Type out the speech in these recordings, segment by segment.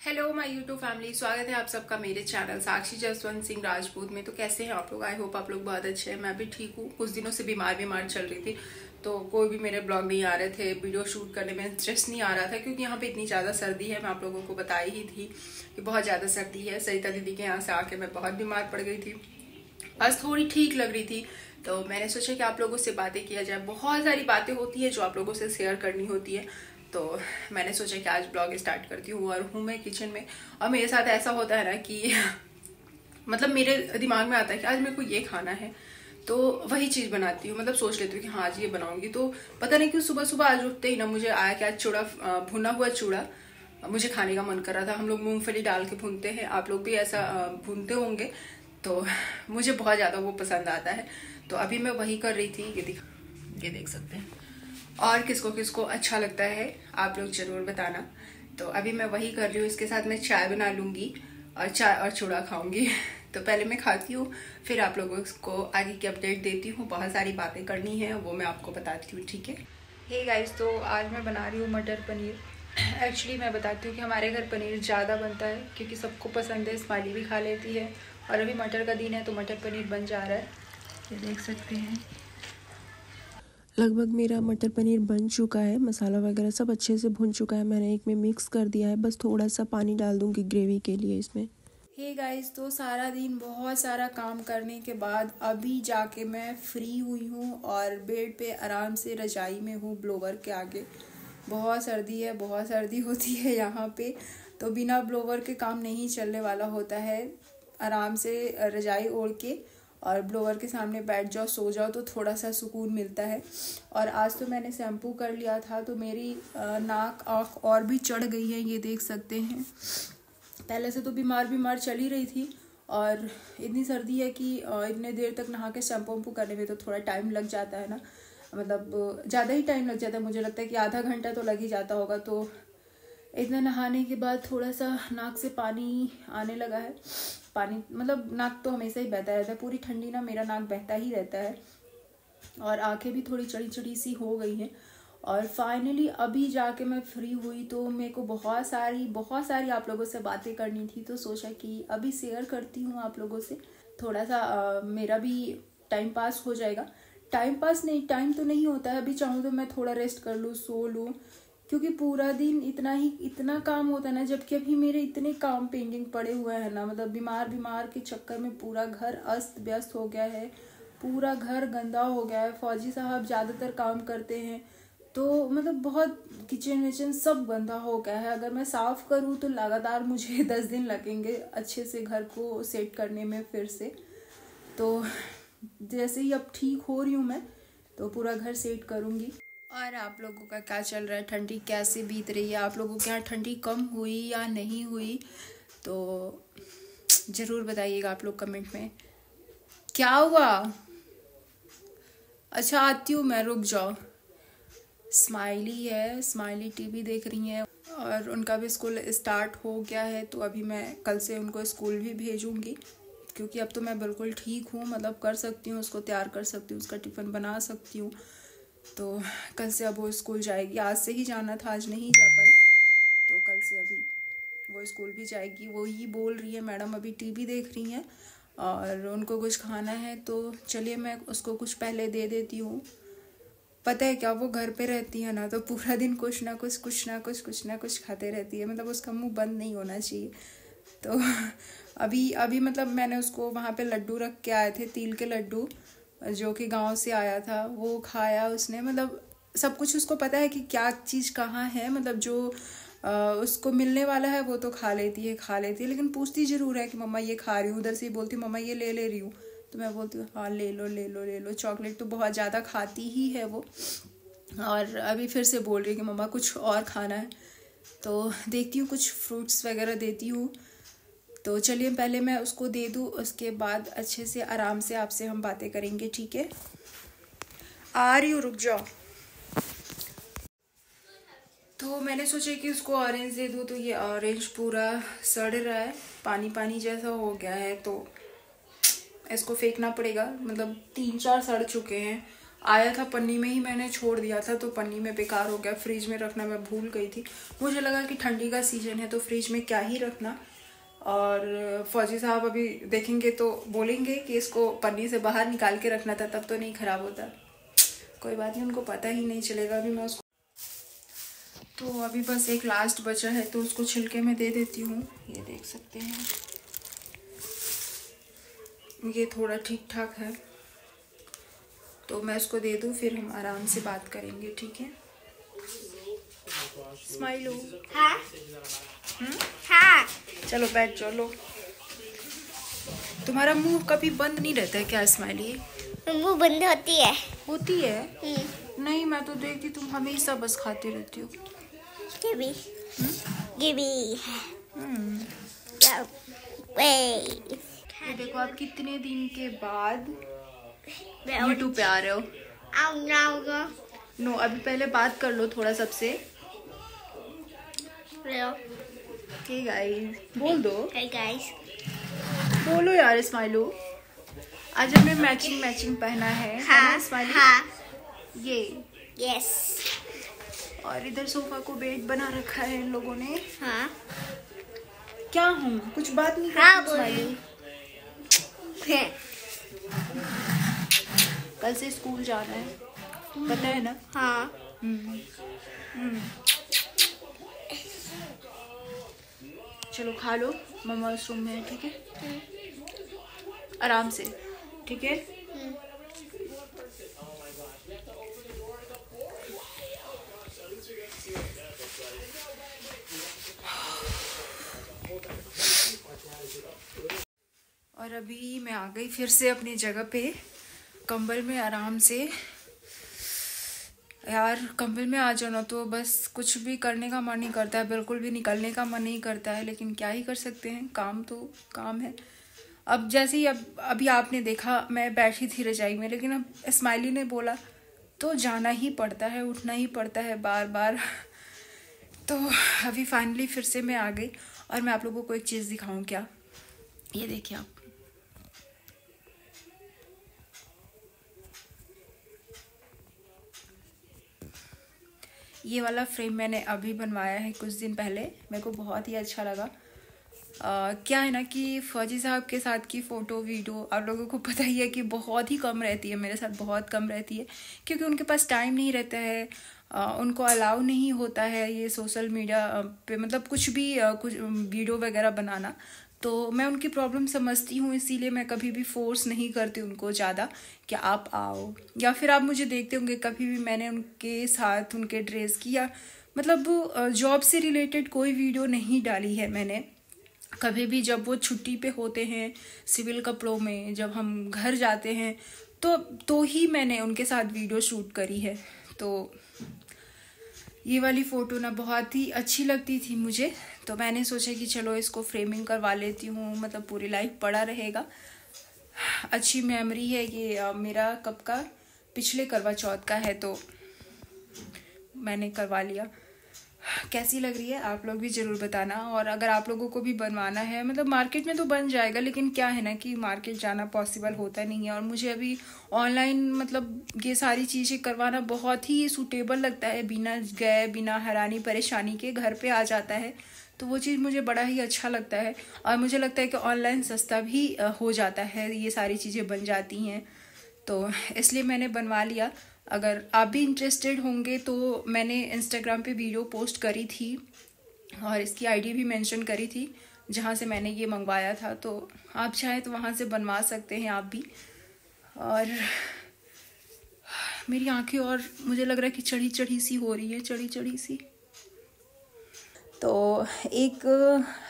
Hello my YouTube family स्वागत है आप सबका मेरे चैनल साक्षी जसवंत सिंह राजपूत में। तो कैसे हैं आप लोग? आई होप आप लोग बहुत अच्छे हैं। मैं भी ठीक हूँ। कुछ दिनों से बीमार बीमार चल रही थी। तो कोई भी मेरे ब्लॉग नहीं आ रहे थे। वीडियो शूट करने में इंटरेस्ट नहीं आ रहा था क्योंकि यहाँ पे इतनी ज़्यादा सर्दी है। मैं आप लोगों को बताई ही थी कि बहुत ज़्यादा सर्दी है। सरिता दीदी के यहाँ से आके मैं बहुत बीमार पड़ गई थी। आज थोड़ी ठीक लग रही थी। तो मैंने सोचा कि आप लोगों से बातें किया जाए। बहुत सारी बातें होती है जो आप लोगों से शेयर करनी होती है। तो मैंने सोचा कि आज ब्लॉग स्टार्ट करती हूँ और हूँ मैं किचन में। और मेरे साथ ऐसा होता है ना कि मतलब मेरे दिमाग में आता है कि आज मेरे को ये खाना है तो वही चीज़ बनाती हूँ। मतलब सोच लेती हूँ कि हाँ आज ये बनाऊँगी। तो पता नहीं क्यों सुबह सुबह आज उठते ही ना मुझे आया कि आज चूड़ा भुना हुआ चूड़ा। मुझे खाने का मन कर रहा था। हम लोग मूंगफली डाल के भूनते हैं। आप लोग भी ऐसा भूनते होंगे तो मुझे बहुत ज़्यादा वो पसंद आता है। तो अभी मैं वही कर रही थी। ये दिख ये देख सकते हैं। और किसको किसको अच्छा लगता है, आप लोग ज़रूर बताना। तो अभी मैं वही कर रही हूँ, इसके साथ मैं चाय बना लूँगी और चाय और चूड़ा खाऊँगी। तो पहले मैं खाती हूँ, फिर आप लोगों को आगे की अपडेट देती हूँ, बहुत सारी बातें करनी है, वो मैं आपको बताती हूँ, ठीक है? हे गाइस तो आज मैं बना रही हूँ मटर पनीर। एक्चुअली मैं बताती हूँ कि हमारे घर पनीर ज़्यादा बनता है, क्योंकि सबको पसंद है स्माइली भी खा लेती है। और अभी मटर का दिन है तो मटर पनीर बन जा रहा है। ये देख सकते हैं। लगभग मेरा मटर पनीर बन चुका है, मसाला वगैरह सब अच्छे से भुन चुका है, मैंने एक में मिक्स कर दिया है, बस थोड़ा सा पानी डाल दूँगी ग्रेवी के लिए इसमें। हे hey गाइस तो सारा दिन बहुत सारा काम करने के बाद अभी जाके मैं फ्री हुई हूँ और बेड पे आराम से रजाई में हूँ ब्लोवर के आगे। बहुत सर्दी है, बहुत सर्दी होती है यहाँ पे तो बिना ब्लोवर के काम नहीं चलने वाला होता है। आराम से रजाई ओढ़ के और ब्लोअर के सामने बैठ जाओ, सो जाओ तो थोड़ा सा सुकून मिलता है। और आज तो मैंने शैम्पू कर लिया था तो मेरी नाक, आँख और भी चढ़ गई है, ये देख सकते हैं। पहले से तो बीमार बीमार चल ही रही थी और इतनी सर्दी है कि इतने देर तक नहा के शैम्पू वम्पू करने में तो थोड़ा टाइम लग जाता है ना। मतलब ज़्यादा ही टाइम लग जाता है, मुझे लगता है कि आधा घंटा तो लग ही जाता होगा तो इतना नहाने के बाद थोड़ा सा नाक से पानी आने लगा है। पानी मतलब नाक तो हमेशा ही बहता रहता है। पूरी ठंडी ना मेरा नाक बहता ही रहता है। और आँखें भी थोड़ी चढ़ी चढ़ी सी हो गई हैं। और फाइनली अभी जाके मैं फ्री हुई तो मेरे को बहुत सारी बहुत सारी आप लोगों से बातें करनी थी। तो सोचा कि अभी शेयर करती हूँ आप लोगों से। थोड़ा सा आ, मेरा भी टाइम पास हो जाएगा। टाइम पास नहीं टाइम तो नहीं होता है। अभी चाहूँ तो मैं थोड़ा रेस्ट कर लूँ सो लूँ। क्योंकि पूरा दिन इतना ही, इतना काम होता है ना, जबकि अभी मेरे इतने काम पेंडिंग पड़े हुए हैं ना मतलब बीमार बीमार के चक्कर में पूरा घर अस्त व्यस्त हो गया है, पूरा घर गंदा हो गया है, फौजी साहब ज़्यादातर काम करते हैं तो मतलब बहुत किचन विचन सब गंदा हो गया है। अगर मैं साफ़ करूँ तो लगातार मुझे दस दिन लगेंगे अच्छे से घर को सेट करने में फिर से। तो जैसे ही अब ठीक हो रही हूँ मैं तो पूरा घर सेट करूँगी। और आप लोगों का क्या चल रहा है? ठंडी कैसे बीत रही है? आप लोगों के यहाँ ठंडी कम हुई या नहीं हुई? तो ज़रूर बताइएगा आप लोग कमेंट में। क्या हुआ? अच्छा आती हूँ मैं, रुक जाओ। स्माइली है स्माइली टीवी देख रही हैं और उनका भी स्कूल स्टार्ट हो गया है तो अभी मैं कल से उनको स्कूल भी भेजूँगी। क्योंकि अब तो मैं बिल्कुल ठीक हूँ मतलब कर सकती हूँ, उसको तैयार कर सकती हूँ, उसका टिफ़िन बना सकती हूँ। तो कल से अब वो स्कूल जाएगी। आज से ही जाना था, आज नहीं जा पाई। तो कल से अभी वो स्कूल भी जाएगी। वो ही बोल रही है, मैडम अभी टीवी देख रही हैं और उनको कुछ खाना है तो चलिए मैं उसको कुछ पहले दे देती हूँ। पता है क्या, वो घर पे रहती है ना तो पूरा दिन कुछ ना कुछ कुछ ना कुछ कुछ ना कुछ खाते रहती है। मतलब उसका मुँह बंद नहीं होना चाहिए। तो अभी अभी मतलब मैंने उसको वहाँ पे लड्डू रख के आए थे, तिल के लड्डू। जो कि गाँव से आया था वो खाया उसने। मतलब सब कुछ उसको पता है कि क्या चीज़ कहाँ है। मतलब जो आ, उसको मिलने वाला है वो तो खा लेती है खा लेती है। लेकिन पूछती ज़रूर है कि मम्मा ये खा रही हूँ। उधर से ही बोलती मम्मा ये ले ले रही हूँ। तो मैं बोलती हूँ हाँ ले लो ले लो ले लो। चॉकलेट तो बहुत ज़्यादा खाती ही है वो। और अभी फिर से बोल रही है कि मम्मा कुछ और खाना है। तो देखती हूँ कुछ फ्रूट्स वगैरह देती हूँ। तो चलिए पहले मैं उसको दे दूँ, उसके बाद अच्छे से, आराम से आपसे हम बातें करेंगे, ठीक है? आ रही हूँ रुक जाओ। तो मैंने सोचा कि उसको ऑरेंज दे दूँ तो ये ऑरेंज पूरा सड़ रहा है पानी पानी जैसा हो गया है तो इसको फेंकना पड़ेगा। मतलब तीन चार सड़ चुके हैं। आया था पन्नी में ही मैंने छोड़ दिया था तो पन्नी में बेकार हो गया, फ्रिज में रखना मैं भूल गई थी। मुझे लगा कि ठंडी का सीज़न है तो फ्रिज में क्या ही रखना। और फौजी साहब अभी देखेंगे तो बोलेंगे कि इसको पन्नी से बाहर निकाल के रखना था, तब तो नहीं ख़राब होता। कोई बात नहीं, उनको पता ही नहीं चलेगा, अभी मैं उसको तो अभी बस एक लास्ट बचा है तो उसको छिलके में दे देती हूँ। ये देख सकते हैं। ये थोड़ा ठीक ठाक है। तो मैं उसको दे दूँ, फिर हम आराम से बात करेंगे, ठीक है? स्माइलो हाँ? हम्म? हाँ। चलो बैठ जाओ लो। तुम्हारा मुँह कभी बंद नहीं रहता है क्या स्माइली मुँह बंद होती है। होती है? हम्म, नहीं मैं तो देखती तुम हमेशा बस खाती रहती हो। ये हम्म Yeah. Wait. ये देखो आप कितने दिन के बाद यूट्यूब पे आ रहे हो? नो अभी पहले बात कर लो थोड़ा सबसे। हे गाइस बोल दो। Hey guys. बोलो यार स्माइलो। आज हमने मैचिंग मैचिंग पहना है। है हाँ स्माइली? हाँ। ये। Yes. और इधर सोफा को बेड बना रखा है इन लोगों ने। हाँ। क्या हूँ? कुछ बात नहीं हाँ। स्माइली? कल से स्कूल जाना है। पता है ना? हाँ। हम्म। हम्म। चलो खा लो, मम्मा उस रूम में ठीक है? आराम से, ठीक है? और अभी मैं आ गई फिर से अपनी जगह पे, कंबल में आराम से। यार, कंबल में आ जाओ ना तो बस कुछ भी करने का मन नहीं करता है, बिल्कुल भी निकलने का मन नहीं करता है, लेकिन क्या ही कर सकते हैं? काम तो काम है। अब जैसे ही, अब, अभी आपने देखा, मैं बैठी थी रजाई में, लेकिन अब स्माइली ने बोला तो जाना ही पड़ता है, उठना ही पड़ता है बार बार तो अभी फाइनली फिर से मैं आ गई, और मैं आप लोगों को एक चीज़ दिखाऊँ क्या? ये देखिए आप। ये वाला फ्रेम मैंने अभी बनवाया है कुछ दिन पहले। मेरे को बहुत ही अच्छा लगा। आ, क्या है ना कि फौजी साहब के साथ की फ़ोटो वीडियो आप लोगों को पता ही है कि बहुत ही कम रहती है मेरे साथ बहुत कम रहती है क्योंकि उनके पास टाइम नहीं रहता है। उनको अलाउ नहीं होता है ये सोशल मीडिया पे मतलब कुछ भी कुछ वीडियो वगैरह बनाना। तो मैं उनकी प्रॉब्लम समझती हूँ, इसीलिए मैं कभी भी फोर्स नहीं करती उनको ज़्यादा कि आप आओ। या फिर आप मुझे देखते होंगे, कभी भी मैंने उनके साथ उनके ड्रेस की या मतलब जॉब से रिलेटेड कोई वीडियो नहीं डाली है मैंने। कभी भी जब वो छुट्टी पे होते हैं, सिविल कपड़ों में, जब हम घर जाते हैं तो तो ही मैंने उनके साथ वीडियो शूट करी है। तो ये वाली फ़ोटो ना बहुत ही अच्छी लगती थी मुझे। तो मैंने सोचा कि चलो इसको फ्रेमिंग करवा लेती हूँ मतलब पूरी लाइफ पड़ा रहेगा। अच्छी मेमोरी है ये मेरा कब का? पिछले करवा चौथ का है तो मैंने करवा लिया। कैसी लग रही है? आप लोग भी ज़रूर बताना। और अगर आप लोगों को भी बनवाना है मतलब मार्केट में तो बन जाएगा, लेकिन क्या है ना कि मार्केट जाना पॉसिबल होता नहीं है। और मुझे अभी ऑनलाइन मतलब ये सारी चीज़ें करवाना बहुत ही सूटेबल लगता है। बिना गए, बिना हैरानी, परेशानी के घर पे आ जाता है। तो वो चीज़ मुझे बड़ा ही अच्छा लगता है और मुझे लगता है कि ऑनलाइन सस्ता भी हो जाता है। ये सारी चीज़ें बन जाती हैं। तो इसलिए मैंने बनवा लिया। अगर आप भी इंटरेस्टेड होंगे तो मैंने इंस्टाग्राम पे वीडियो पोस्ट करी थी और इसकी आईडी भी मेंशन करी थी, जहाँ से मैंने ये मंगवाया था। तो आप चाहें तो वहाँ से बनवा सकते हैं आप भी। और मेरी आँखें और मुझे लग रहा है कि चढ़ी चढ़ी सी हो रही है चढ़ी चढ़ी सी। तो एक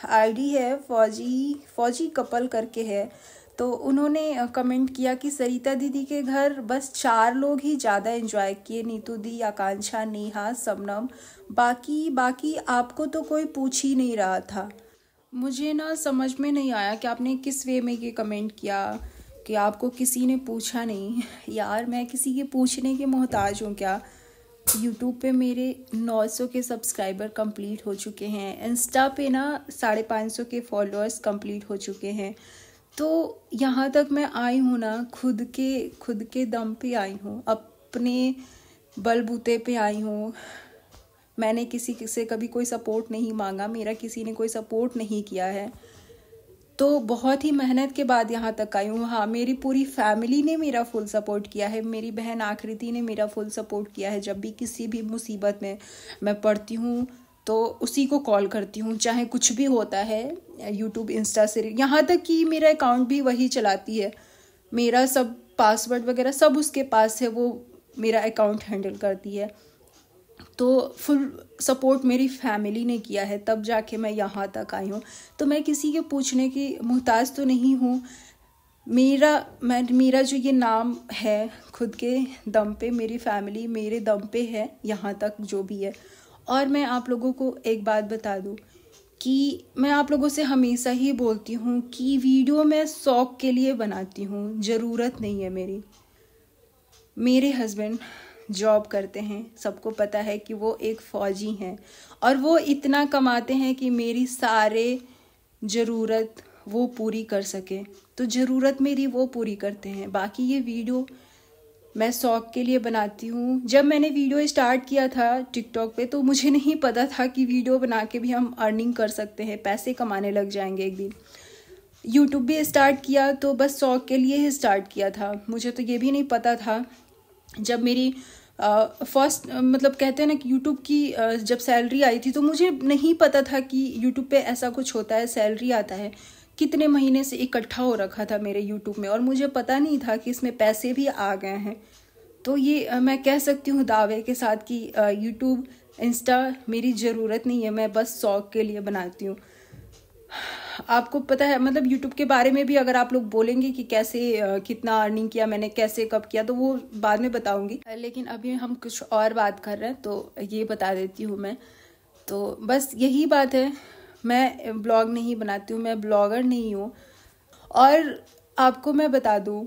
आईडी है, फौजी फौजी कपल करके है। तो उन्होंने कमेंट किया कि सरिता दीदी के घर बस चार लोग ही ज़्यादा एंजॉय किए, नीतू दी, आकांक्षा, नेहा सबनम बाकी बाकी आपको तो कोई पूछ ही नहीं रहा था। मुझे ना समझ में नहीं आया कि आपने किस वे में ये कमेंट किया, कि आपको किसी ने पूछा नहीं। यार, मैं किसी के पूछने के मोहताज हूँ क्या? यूट्यूब पे मेरे 900 के सब्सक्राइबर कंप्लीट हो चुके हैं। इंस्टा पे ना साढ़े पाँच सौ के फॉलोअर्स कंप्लीट हो चुके हैं। तो यहाँ तक मैं आई हूँ ना, खुद के खुद के दम पे आई हूँ। अपने बलबूते पे आई हूँ। मैंने किसी से कभी कोई सपोर्ट नहीं मांगा, मेरा किसी ने कोई सपोर्ट नहीं किया है। तो बहुत ही मेहनत के बाद यहाँ तक आई हूँ। हाँ मेरी पूरी फैमिली ने मेरा फुल सपोर्ट किया है। मेरी बहन आकृति ने मेरा फुल सपोर्ट किया है। जब भी किसी भी मुसीबत में मैं पढ़ती हूँ तो उसी को कॉल करती हूँ। चाहे कुछ भी होता है यूट्यूब इंस्टा से, यहाँ तक कि मेरा अकाउंट भी वही चलाती है। मेरा सब पासवर्ड वगैरह सब उसके पास है, वो मेरा अकाउंट हैंडल करती है। तो फुल सपोर्ट मेरी फैमिली ने किया है, तब जाके मैं यहाँ तक आई हूँ। तो मैं किसी के पूछने की मोहताज तो नहीं हूँ। मेरा, मैं, मेरा जो ये नाम है, खुद के दम पे, मेरी फैमिली मेरे दम पे है, यहाँ तक जो भी है। और मैं आप लोगों को एक बात बता दूँ कि मैं आप लोगों से हमेशा ही बोलती हूँ कि वीडियो मैं शौक के लिए बनाती हूँ, ज़रूरत नहीं है मेरी। मेरे हस्बैंड जॉब करते हैं, सबको पता है कि वो एक फ़ौजी हैं। और वो इतना कमाते हैं कि मेरी सारे ज़रूरत वो पूरी कर सके। तो ज़रूरत मेरी वो पूरी करते हैं। बाकी ये वीडियो मैं शौक के लिए बनाती हूँ। जब मैंने वीडियो स्टार्ट किया था टिकटॉक पे तो मुझे नहीं पता था कि वीडियो बना के भी हम अर्निंग कर सकते हैं, पैसे कमाने लग जाएँगे एक दिन। यूट्यूब भी स्टार्ट किया तो बस शौक के लिए ही स्टार्ट किया था। मुझे तो ये भी नहीं पता था जब मेरी फ़र्स्ट uh, uh, मतलब कहते हैं ना कि यूट्यूब की uh, जब सैलरी आई थी तो मुझे नहीं पता था कि यूट्यूब पे ऐसा कुछ होता है सैलरी आता है। कितने महीने से इकट्ठा हो रखा था मेरे यूट्यूब में और मुझे पता नहीं था कि इसमें पैसे भी आ गए हैं। तो ये मैं कह सकती हूँ दावे के साथ कि यूट्यूब इंस्टा मेरी ज़रूरत नहीं है मैं बस शौक के लिए बनाती हूँ। आपको पता है मतलब यूट्यूब के बारे में भी अगर आप लोग बोलेंगे कि कैसे कितना अर्निंग किया मैंने, कैसे कब किया तो वो बाद में बताऊँगी। लेकिन अभी हम कुछ और बात कर रहे हैं तो ये बता देती हूँ मैं। तो बस यही बात है, मैं ब्लॉग नहीं बनाती हूँ, मैं ब्लॉगर नहीं हूँ। और आपको मैं बता दूँ,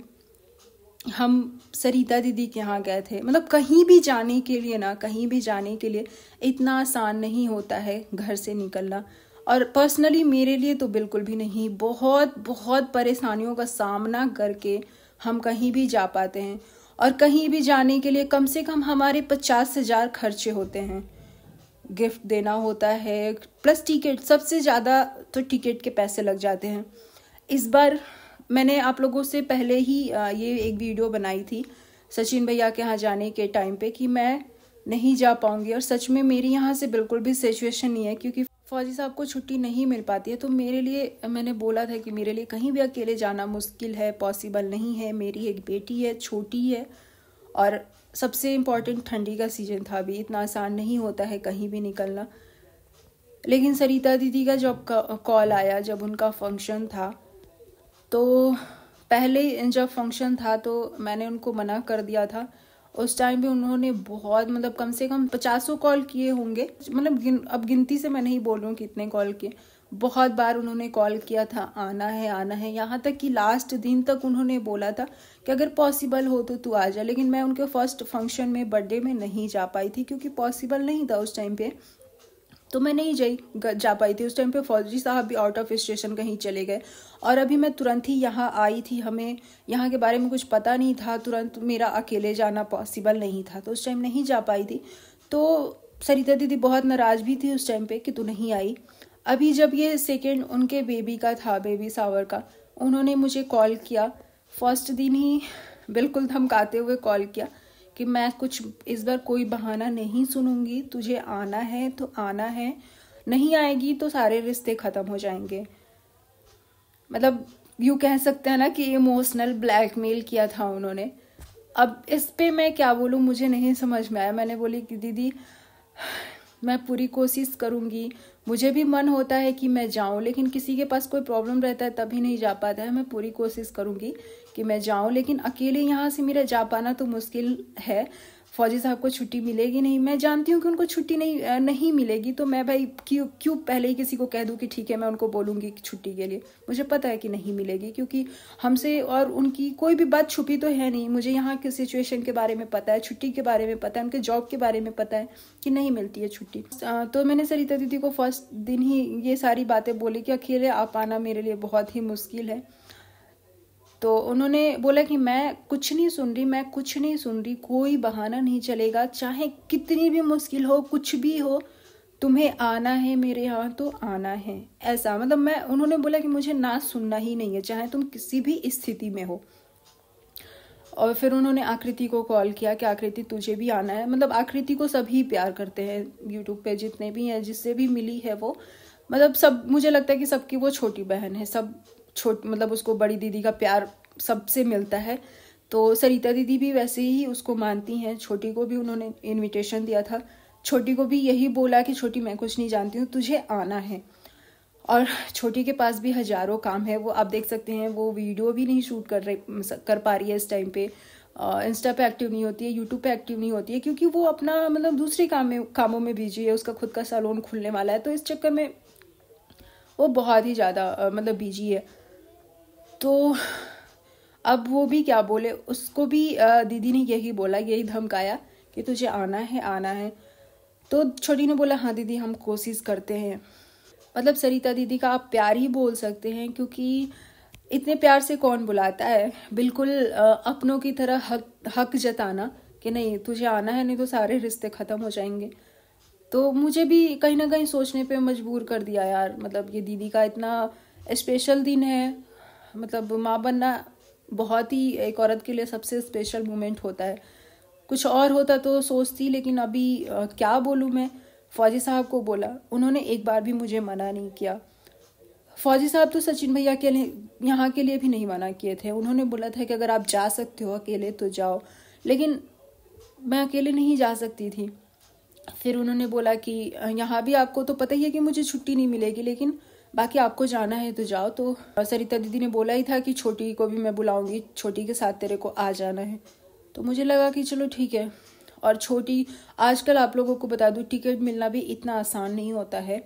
हम सरिता दीदी के यहाँ गए थे। मतलब कहीं भी जाने के लिए ना, कहीं भी जाने के लिए इतना आसान नहीं होता है घर से निकलना। और पर्सनली मेरे लिए तो बिल्कुल भी नहीं। बहुत बहुत परेशानियों का सामना करके हम कहीं भी जा पाते हैं। और कहीं भी जाने के लिए कम से कम हमारे पचास हज़ार खर्चे होते हैं। गिफ्ट देना होता है प्लस टिकट सबसे ज़्यादा तो टिकट के पैसे लग जाते हैं। इस बार मैंने आप लोगों से पहले ही ये एक वीडियो बनाई थी सचिन भैया के यहाँ जाने के टाइम पे कि मैं नहीं जा पाऊँगी। और सच में मेरी यहाँ से बिल्कुल भी सिचुएशन नहीं है क्योंकि फौजी साहब को छुट्टी नहीं मिल पाती है तो मेरे लिए, मैंने बोला था कि मेरे लिए कहीं भी अकेले जाना मुश्किल है पॉसिबल नहीं है, मेरी एक बेटी है, छोटी है, और सबसे इंपॉर्टेंट ठंडी का सीज़न था अभी। इतना आसान नहीं होता है कहीं भी निकलना। लेकिन सरिता दीदी का जब कॉल आया, जब उनका फ़ंक्शन था तो पहले जब फ़ंक्शन था तो मैंने उनको मना कर दिया था। उस टाइम पे उन्होंने बहुत मतलब कम से कम पचासों कॉल किए होंगे। मतलब गिन, अब गिनती से मैं नहीं बोल रही हूँ कितने कॉल किए। बहुत बार उन्होंने कॉल किया था आना है आना है। यहाँ तक कि लास्ट दिन तक उन्होंने बोला था कि अगर पॉसिबल हो तो तू आ जा। लेकिन मैं उनके फ़र्स्ट फ़ंक्शन में बर्थडे में नहीं जा पाई थी क्योंकि पॉसिबल नहीं था उस टाइम पे। तो मैं नहीं जाई जा पाई थी। उस टाइम पे फौजी साहब भी आउट ऑफ़ स्टेशन कहीं चले गए। और अभी मैं तुरंत ही यहाँ आई थी। हमें यहाँ के बारे में कुछ पता नहीं था। तुरंत मेरा अकेले जाना पॉसिबल नहीं था। तो उस टाइम नहीं जा पाई थी। तो सरिता दीदी बहुत नाराज़ भी थी उस टाइम पे कि तू नहीं आई। अभी जब ये सेकेंड उनके बेबी का था बेबी सावर का, उन्होंने मुझे कॉल किया। फ़र्स्ट दिन ही बिल्कुल धमकाते हुए कॉल किया। कि मैं कुछ इस बार कोई बहाना नहीं सुनूँगी, तुझे आना है तो आना है। नहीं आएगी तो सारे रिश्ते ख़त्म हो जाएँगे। मतलब यू कह सकते हैं ना कि इमोशनल ब्लैकमेल किया था उन्होंने। अब इस पे मैं क्या बोलूँ, मुझे नहीं समझ में आया। मैंने बोली कि दीदी, मैं पूरी कोशिश करूँगी मुझे भी मन होता है कि मैं जाऊँ, लेकिन किसी के पास कोई प्रॉब्लम रहता है, तभी नहीं जा पाता है। मैं पूरी कोशिश करूँगी कि मैं जाऊँ, लेकिन अकेले यहाँ से मेरा जा पाना तो मुश्किल है। फौजी साहब को छुट्टी मिलेगी नहीं। मैं जानती हूँ कि उनको छुट्टी नहीं नहीं मिलेगी तो मैं भाई क्यों क्यों पहले ही किसी को कह दूँ कि ठीक है, मैं उनको बोलूँगी छुट्टी के लिए। मुझे पता है कि नहीं मिलेगी, क्योंकि हमसे और उनकी कोई भी बात छुपी तो है नहीं। मुझे यहाँ की सिचुएशन के बारे में पता है, छुट्टी के बारे में पता है, उनके जॉब के बारे में पता है कि नहीं मिलती है छुट्टी। तो मैंने सरिता दीदी को फ़र्स्ट दिन ही ये सारी बातें बोली कि अकेले आप आना मेरे लिए बहुत ही मुश्किल है। तो उन्होंने बोला कि मैं कुछ नहीं सुन रही, मैं कुछ नहीं सुन रही, कोई बहाना नहीं चलेगा, चाहे कितनी भी मुश्किल हो, कुछ भी हो, तुम्हें आना है मेरे यहाँ तो आना है। ऐसा मतलब मैं, उन्होंने बोला कि मुझे ना सुनना ही नहीं है, चाहे तुम किसी भी स्थिति में हो। और फिर उन्होंने आकृति को कॉल किया कि आकृति, तुझे भी आना है। मतलब आकृति को सभी प्यार करते हैं यूट्यूब पे, जितने भी हैं, जिससे भी मिली है वो। मतलब सब, मुझे लगता है कि सबकी वो छोटी बहन है, सब छोट मतलब उसको बड़ी दीदी का प्यार सबसे मिलता है। तो सरिता दीदी भी वैसे ही उसको मानती हैं, छोटी को भी उन्होंने इनविटेशन दिया था। छोटी को भी यही बोला कि, छोटी, मैं कुछ नहीं जानती हूँ, तुझे आना है। और छोटी के पास भी हज़ारों काम है। वो, आप देख सकते हैं, वो वीडियो भी नहीं शूट कर रही कर पा रही है इस टाइम पे। इंस्टा पे एक्टिव नहीं होती है यूट्यूब पे एक्टिव नहीं होती है, क्योंकि वो अपना मतलब दूसरे काम में, कामों में बिज़ी है, उसका खुद का सैलून खुलने वाला है। तो इस चक्कर में वो बहुत ही ज़्यादा मतलब बिज़ी है। तो अब वो भी क्या बोले? उसको भी दीदी ने यही बोला, यही धमकाया कि तुझे आना है आना है। तो छोटी ने बोला हाँ दीदी, हम कोशिश करते हैं। मतलब सरिता दीदी का आप प्यार ही बोल सकते हैं, क्योंकि इतने प्यार से कौन बुलाता है? बिल्कुल अपनों की तरह हक हक जताना कि नहीं, तुझे आना है, नहीं तो सारे रिश्ते ख़त्म हो जाएँगे। तो मुझे भी कहीं ना कहीं सोचने पे मजबूर कर दिया यार। मतलब ये दीदी का इतना स्पेशल दिन है मतलब माँ बनना बहुत ही एक औरत के लिए सबसे स्पेशल मोमेंट होता है। कुछ और होता तो सोचती लेकिन अभी आ, क्या बोलूँ मैं? फौजी साहब को बोला। उन्होंने एक बार भी मुझे मना नहीं किया। फौजी साहब तो सचिन भैया के लिए यहाँ के लिए भी नहीं मना किए थे। उन्होंने बोला था कि अगर आप जा सकते हो अकेले तो जाओ। लेकिन मैं अकेले नहीं जा सकती थी। फिर उन्होंने बोला कि यहाँ भी आपको तो पता ही है कि मुझे छुट्टी नहीं मिलेगी लेकिन बाकी आपको जाना है तो जाओ। तो सरिता दीदी ने बोला ही था कि छोटी को भी मैं बुलाऊँगी, छोटी के साथ तेरे को आ जाना है। तो मुझे लगा कि चलो ठीक है। और छोटी, आजकल आप लोगों को बता दूँ, टिकट मिलना भी इतना आसान नहीं होता है।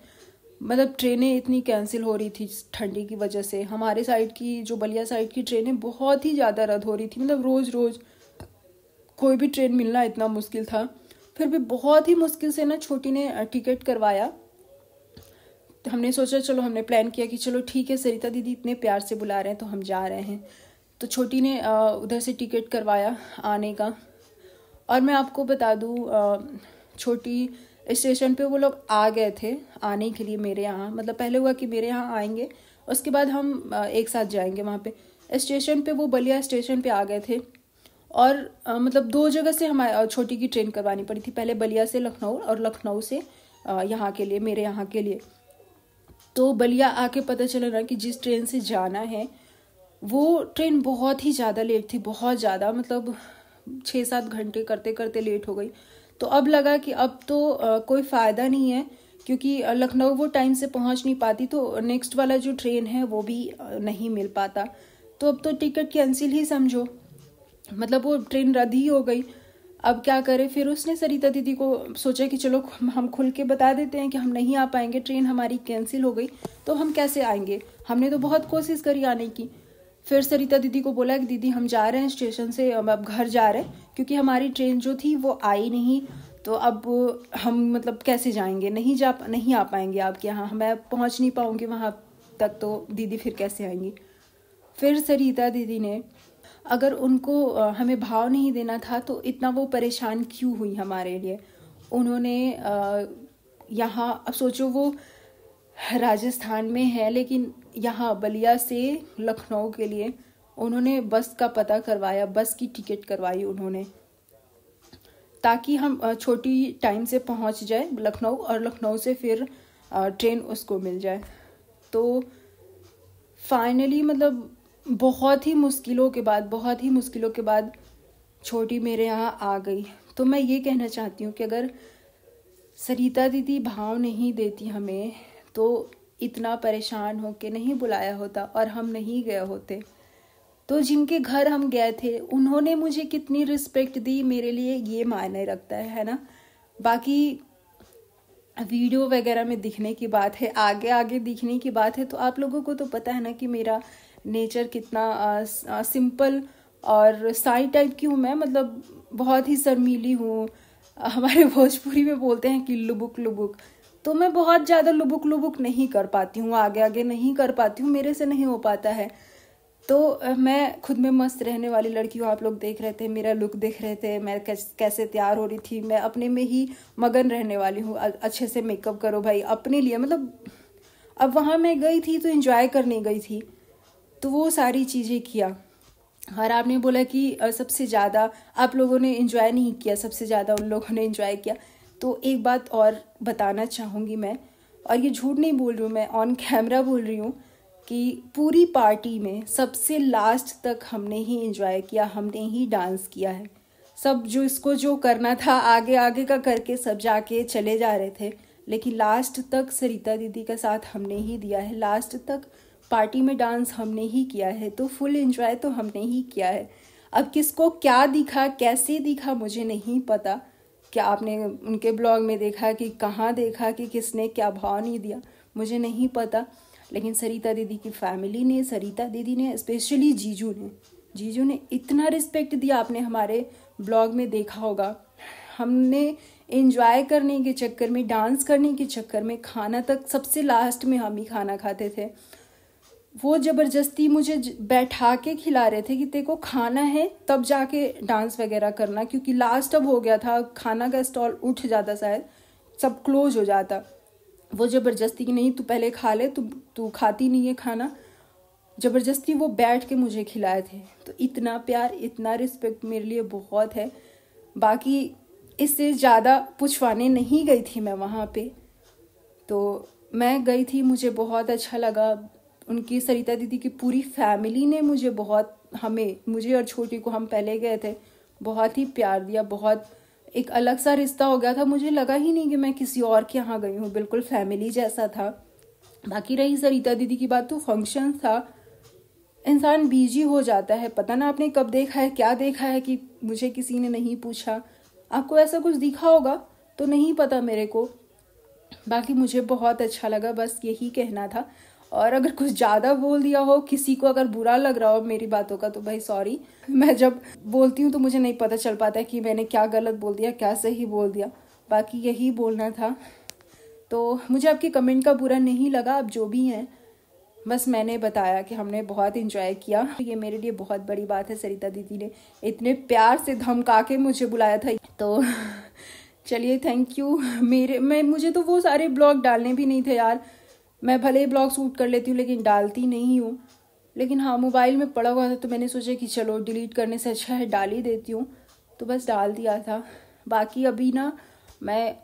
मतलब ट्रेनें इतनी कैंसिल हो रही थी ठंडी की वजह से। हमारे साइड की, जो बलिया साइड की ट्रेनें बहुत ही ज़्यादा रद्द हो रही थी। मतलब रोज़ रोज़ कोई भी ट्रेन मिलना इतना मुश्किल था। फिर भी बहुत ही मुश्किल से ना छोटी ने टिकट करवाया। हमने सोचा, चलो, हमने प्लान किया कि चलो ठीक है, सरिता दीदी इतने प्यार से बुला रहे हैं तो हम जा रहे हैं। तो छोटी ने उधर से टिकट करवाया आने का। और मैं आपको बता दूँ छोटी स्टेशन पे वो लोग आ गए थे आने के लिए मेरे यहाँ। मतलब पहले हुआ कि मेरे यहाँ आएँगे, उसके बाद हम एक साथ जाएँगे वहाँ पे। स्टेशन पे, वो बलिया स्टेशन पे आ गए थे। और मतलब दो जगह से हमारे छोटी की ट्रेन करवानी पड़ी थी। पहले बलिया से लखनऊ और लखनऊ से यहाँ के लिए, मेरे यहाँ के लिए। तो बलिया आके पता चला ना कि जिस ट्रेन से जाना है वो ट्रेन बहुत ही ज़्यादा लेट थी बहुत ज़्यादा मतलब छः सात घंटे करते करते लेट हो गई। तो अब लगा कि अब तो आ, कोई फ़ायदा नहीं है क्योंकि लखनऊ वो टाइम से पहुँच नहीं पाती तो नेक्स्ट वाला जो ट्रेन है वो भी नहीं मिल पाता। तो अब तो टिकट कैंसिल ही समझो। मतलब वो ट्रेन रद्द ही हो गई। अब क्या करें? फिर उसने सरिता दीदी को सोचा कि चलो, हम खुल के बता देते हैं कि हम नहीं आ पाएँगे, ट्रेन हमारी कैंसिल हो गई तो हम कैसे आएँगे? हमने तो बहुत कोशिश करी आने की। फिर सरिता दीदी को बोला कि दीदी, हम जा रहे हैं स्टेशन से अब घर जा रहे हैं, क्योंकि हमारी ट्रेन जो थी वो आई नहीं। तो अब हम मतलब कैसे जाएँगे? नहीं जा, नहीं आ पाएँगे आपके यहाँ। मैं पहुँच नहीं पाऊँगी वहाँ तक तो दीदी फिर कैसे आएँगी? फिर सरिता दीदी ने अगर उनको हमें भाव नहीं देना था तो इतना वो परेशान क्यों हुई हमारे लिए? उन्होंने यहाँ, अब सोचो वो राजस्थान में है, लेकिन यहाँ बलिया से लखनऊ के लिए उन्होंने बस का पता करवाया, बस की टिकट करवाई उन्होंने। ताकि हम छोटी टाइम से पहुँच जाए लखनऊ और लखनऊ से फिर ट्रेन उसको मिल जाए। तो फाइनली मतलब बहुत ही मुश्किलों के बाद, बहुत ही मुश्किलों के बाद छोटी मेरे यहाँ आ गई। तो मैं ये कहना चाहती हूँ कि अगर सरिता दीदी भाव नहीं देती हमें तो इतना परेशान हो के नहीं बुलाया होता और हम नहीं गए होते। तो जिनके घर हम गए थे, उन्होंने मुझे कितनी रिस्पेक्ट दी, मेरे लिए ये मायने रखता है है ना? बाकी वीडियो वगैरह में दिखने की बात है आगे आगे दिखने की बात है तो आप लोगों को तो पता है ना कि मेरा नेचर कितना सिंपल और साई टाइप की हूँ मैं। मतलब बहुत ही शर्मीली हूँ। हमारे भोजपुरी में बोलते हैं कि लुबुक लुबुक। तो मैं बहुत ज़्यादा लुबुक लुबुक नहीं कर पाती हूँ। आगे आगे नहीं कर पाती हूँ। मेरे से नहीं हो पाता है। तो मैं खुद में मस्त रहने वाली लड़की हूँ। आप लोग देख रहे थे, मेरा लुक देख रहे थे। मैं कैसे तैयार हो रही थी। मैं अपने में ही मगन रहने वाली हूँ। अच्छे से मेकअप करो भाई। अपने लिए मतलब अब वहाँ मैं गई थी तो एंजॉय करने गई थी। तो वो सारी चीज़ें किया। और आपने बोला कि सबसे ज़्यादा आप लोगों ने एंजॉय नहीं किया, सबसे ज़्यादा उन लोगों ने एंजॉय किया। तो एक बात और बताना चाहूँगी मैं, और ये झूठ नहीं बोल रही हूँ, मैं ऑन कैमरा बोल रही हूँ कि पूरी पार्टी में सबसे लास्ट तक हमने ही एंजॉय किया, हमने ही डांस किया है। सब जो इसको जो करना था आगे आगे का करके सब जाके चले जा रहे थे, लेकिन लास्ट तक सरिता दीदी का साथ हमने ही दिया है। लास्ट तक पार्टी में डांस हमने ही किया है तो फुल एंजॉय तो हमने ही किया है। अब किसको क्या दिखा, कैसे दिखा, मुझे नहीं पता। क्या आपने उनके ब्लॉग में देखा कि कहाँ देखा कि किसने क्या भाव नहीं दिया? मुझे नहीं पता। लेकिन सरिता दीदी की फैमिली ने, सरिता दीदी ने स्पेशली जीजू ने जीजू ने इतना रिस्पेक्ट दिया आपने हमारे ब्लॉग में देखा होगा। हमने एंजॉय करने के चक्कर में डांस करने के चक्कर में खाना तक सबसे लास्ट में हम ही खाना खाते थे। वो ज़बरदस्ती मुझे बैठा के खिला रहे थे कि तेरे को खाना है, तब जाके डांस वगैरह करना, क्योंकि लास्ट अब हो गया था, खाना का स्टॉल उठ जाता शायद, सब क्लोज हो जाता। वो ज़बरदस्ती कि नहीं, तू पहले खा ले, तू तू खाती नहीं है खाना। ज़बरदस्ती वो बैठ के मुझे खिलाए थे। तो इतना प्यार, इतना रिस्पेक्ट मेरे लिए बहुत है। बाकी इससे ज़्यादा पुछवाने नहीं गई थी मैं वहाँ पे। तो मैं गई थी, मुझे बहुत अच्छा लगा। उनकी सरिता दीदी की पूरी फैमिली ने मुझे बहुत, हमें, मुझे और छोटी को हम पहले गए थे, बहुत ही प्यार दिया, बहुत एक अलग सा रिश्ता हो गया था। मुझे लगा ही नहीं कि मैं किसी और के यहाँ गई हूँ, बिल्कुल फैमिली जैसा था। बाकी रही सरिता दीदी की बात तो फ़ंक्शन था। इंसान बिज़ी हो जाता है, पता ना आपने कब देखा है, क्या देखा है कि मुझे किसी ने नहीं पूछा। आपको ऐसा कुछ दिखा होगा तो नहीं पता मेरे को। बाकी मुझे बहुत अच्छा लगा, बस यही कहना था। और अगर कुछ ज़्यादा बोल दिया हो, किसी को अगर बुरा लग रहा हो मेरी बातों का तो भाई सॉरी मैं जब बोलती हूँ तो मुझे नहीं पता चल पाता है कि मैंने क्या गलत बोल दिया, क्या सही बोल दिया। बाकी यही बोलना था। तो मुझे आपके कमेंट का बुरा नहीं लगा, आप जो भी हैं, बस मैंने बताया कि हमने बहुत इंजॉय किया। ये मेरे लिए बहुत बड़ी बात है, सरिता दीदी ने इतने प्यार से धमका के मुझे बुलाया था। तो चलिए थैंक यू मेरे, मैं, मुझे तो वो सारे ब्लॉग डालने भी नहीं थे यार। मैं भले ही ब्लॉग शूट कर लेती हूँ, लेकिन डालती नहीं हूँ। लेकिन हाँ मोबाइल में पड़ा हुआ था तो मैंने सोचा कि चलो डिलीट करने से अच्छा है, डाल ही देती हूँ। तो बस डाल दिया था। बाकी अभी ना, मैं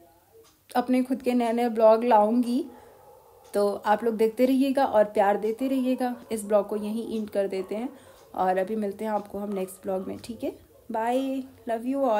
अपने खुद के नए नए ब्लॉग लाऊँगी। तो आप लोग देखते रहिएगा और प्यार देते रहिएगा। इस ब्लॉग को यहीं इंड कर देते हैं। और अभी मिलते हैं आपको हम नेक्स्ट ब्लॉग में, ठीक है? Bye love you all